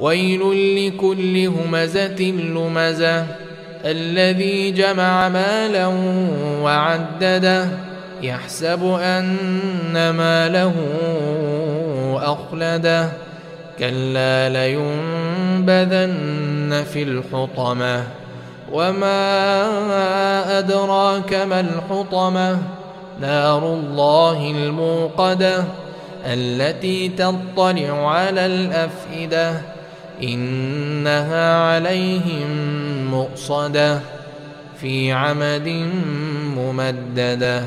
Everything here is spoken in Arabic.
ويل لكل همزة لمزة. الذي جمع مالا وعدده يحسب أن ماله أخلده. كلا لينبذن في الحطمة. وما أدراك ما الحطمة؟ نار الله الموقدة التي تطلع على الأفئدة. إنها عليهم مؤصدة في عمد ممددة.